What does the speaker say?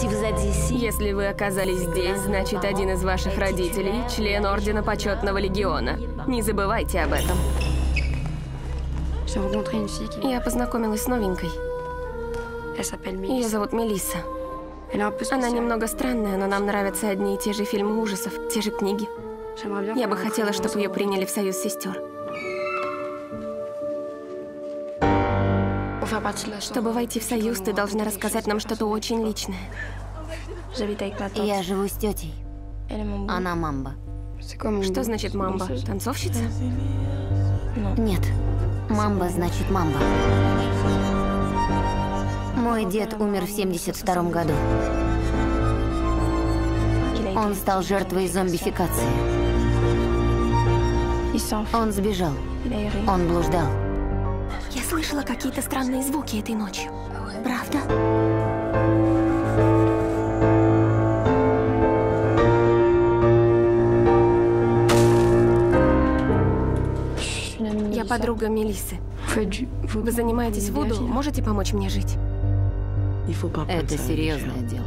Если вы оказались здесь, значит, один из ваших родителей – член Ордена Почетного Легиона. Не забывайте об этом. Я познакомилась с новенькой. Ее зовут Мелисса. Она немного странная, но нам нравятся одни и те же фильмы ужасов, те же книги. Я бы хотела, чтобы ее приняли в союз сестер. Чтобы войти в союз, ты должна рассказать нам что-то очень личное. Я живу с тетей. Она мамба. Что значит мамба? Танцовщица? Нет, мамба значит мамба. Мой дед умер в 72 году. Он стал жертвой зомбификации. Он сбежал. Он блуждал. Я слышала какие-то странные звуки этой ночью. Правда? Я подруга vous- Вы занимаетесь вуду? Можете помочь мне жить? Это серьезное дело.